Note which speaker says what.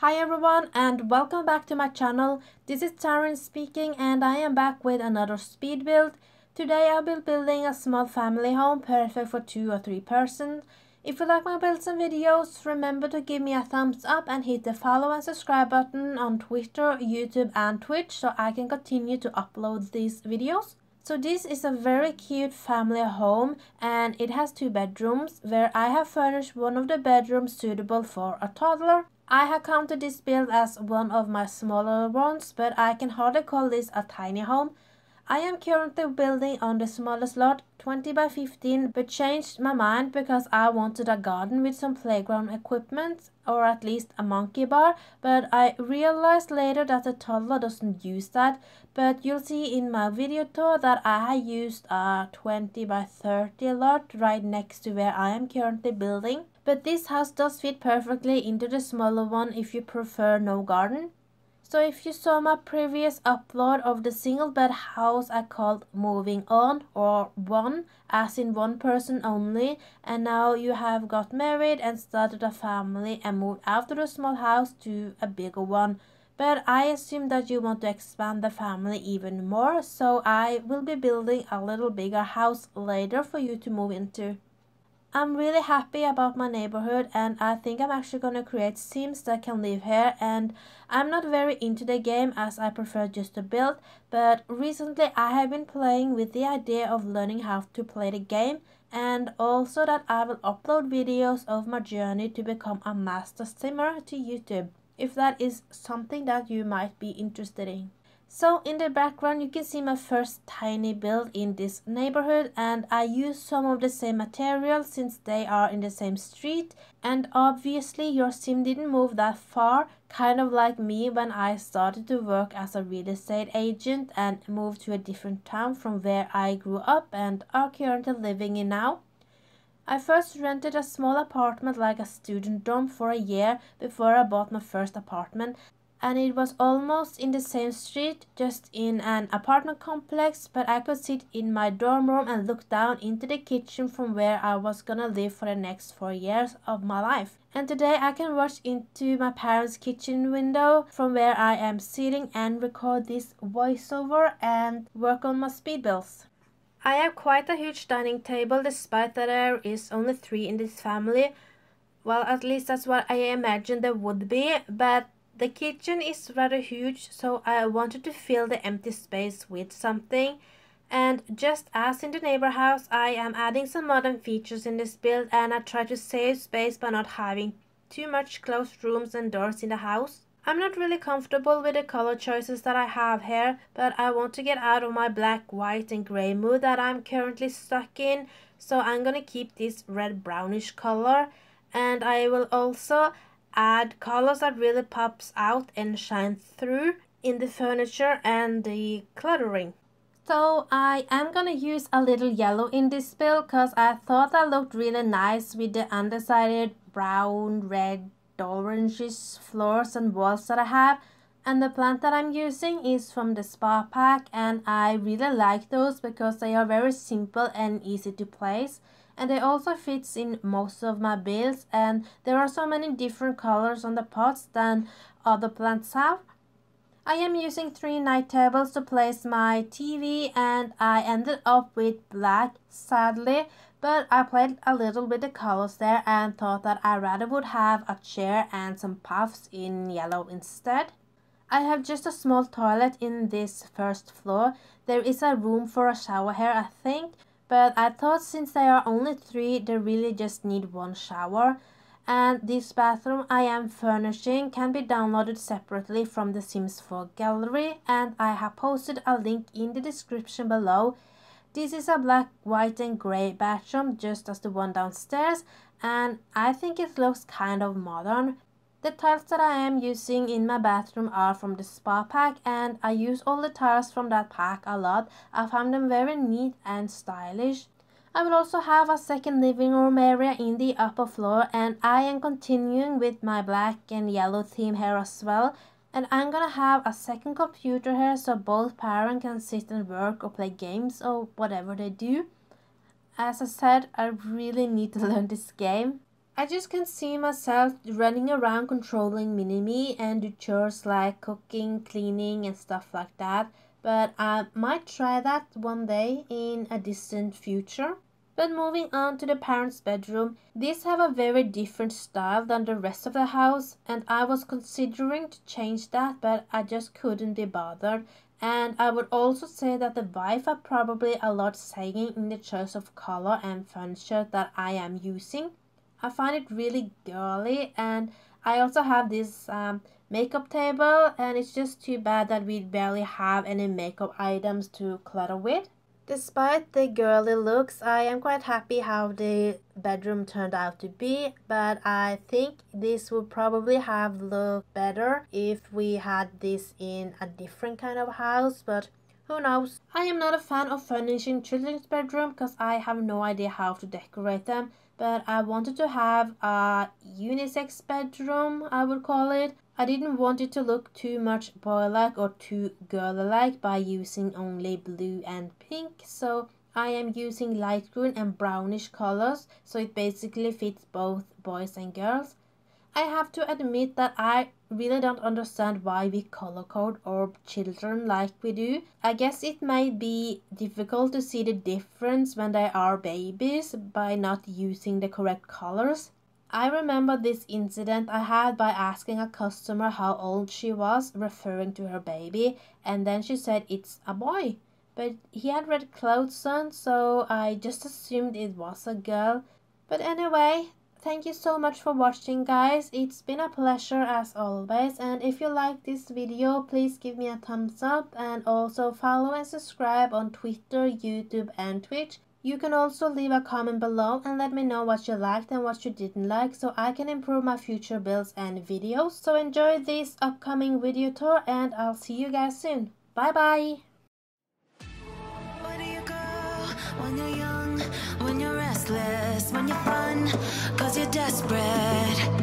Speaker 1: Hi everyone and welcome back to my channel. This is Tsiren speaking and I am back with another speed build. Today I'll be building a small family home perfect for two or three persons. If you like my builds and videos, remember to give me a thumbs up and hit the follow and subscribe button on Twitter, YouTube and Twitch so I can continue to upload these videos. So this is a very cute family home and it has two bedrooms where I have furnished one of the bedrooms suitable for a toddler I have counted this build as one of my smaller ones, but I can hardly call this a tiny home. I am currently building on the smallest lot, 20 by 15, but changed my mind because I wanted a garden with some playground equipment, or at least a monkey bar, but I realized later that the toddler doesn't use that, but you'll see in my video tour that I used a 20 by 30 lot right next to where I am currently building. But this house does fit perfectly into the smaller one if you prefer no garden. So if you saw my previous upload of the single bed house I called moving on or one as in one person only and now you have got married and started a family and moved out of the small house to a bigger one but I assume that you want to expand the family even more so I will be building a little bigger house later for you to move into. I'm really happy about my neighborhood and I think I'm actually going to create sims that can live here and I'm not very into the game as I prefer just to build but recently I have been playing with the idea of learning how to play the game and also that I will upload videos of my journey to become a master simmer to YouTube if that is something that you might be interested in. So in the background you can see my first tiny build in this neighborhood and I use some of the same materials since they are in the same street and obviously your sim didn't move that far kind of like me when I started to work as a real estate agent and moved to a different town from where I grew up and are currently living in now. I first rented a small apartment like a student dorm for a year before I bought my first apartment and it was almost in the same street, just in an apartment complex, but I could sit in my dorm room and look down into the kitchen from where I was gonna live for the next four years of my life. And today I can watch into my parents' kitchen window from where I am sitting and record this voiceover and work on my speed builds. I have quite a huge dining table despite that there is only three in this family. Well, at least that's what I imagined there would be, but the kitchen is rather huge, so I wanted to fill the empty space with something. And just as in the neighbor house, I am adding some modern features in this build and I try to save space by not having too much closed rooms and doors in the house. I'm not really comfortable with the color choices that I have here, but I want to get out of my black, white and grey mood that I'm currently stuck in. So I'm gonna keep this red brownish color and I will also add colors that really pops out and shine through in the furniture and the cluttering. So I am gonna use a little yellow in this build because I thought that looked really nice with the undecided brown, red, oranges floors and walls that I have. And the plant that I'm using is from the spa pack and I really like those because they are very simple and easy to place and it also fits in most of my builds and there are so many different colors on the pots than other plants have. I am using three night tables to place my TV and I ended up with black sadly but I played a little with the colors there and thought that I rather would have a chair and some puffs in yellow instead. I have just a small toilet in this first floor. There is a room for a shower here I think but I thought since there are only three, they really just need one shower. And this bathroom I am furnishing can be downloaded separately from the Sims 4 gallery and I have posted a link in the description below. This is a black, white and grey bathroom just as the one downstairs and I think it looks kind of modern. The tiles that I am using in my bathroom are from the spa pack and I use all the tiles from that pack a lot. I found them very neat and stylish. I will also have a second living room area in the upper floor and I am continuing with my black and yellow theme here as well. And I'm gonna have a second computer here so both parents can sit and work or play games or whatever they do. As I said, I really need to learn this game. I just can see myself running around controlling Mini-Me and do chores like cooking, cleaning and stuff like that. But I might try that one day in a distant future. But moving on to the parents' bedroom, these have a very different style than the rest of the house and I was considering to change that but I just couldn't be bothered. And I would also say that the wife are probably a lot saying in the choice of color and furniture that I am using. I find it really girly and I also have this um, makeup table and it's just too bad that we barely have any makeup items to clutter with. Despite the girly looks, I am quite happy how the bedroom turned out to be, but I think this would probably have looked better if we had this in a different kind of house, but who knows? I am not a fan of furnishing children's bedroom because I have no idea how to decorate them, but I wanted to have a unisex bedroom, I would call it, I didn't want it to look too much boy-like or too girl-like by using only blue and pink, so I am using light green and brownish colors, so it basically fits both boys and girls. I have to admit that I really don't understand why we color code our children like we do. I guess it may be difficult to see the difference when they are babies by not using the correct colors. I remember this incident I had by asking a customer how old she was, referring to her baby, and then she said it's a boy. But he had red clothes on, so I just assumed it was a girl. But anyway, thank you so much for watching guys. It's been a pleasure as always. And if you like this video, please give me a thumbs up and also follow and subscribe on Twitter, YouTube and Twitch. You can also leave a comment below and let me know what you liked and what you didn't like so I can improve my future builds and videos. So enjoy this upcoming video tour and I'll see you guys soon. Bye bye! when you're young, when you're restless, when you're fun, cause you're desperate.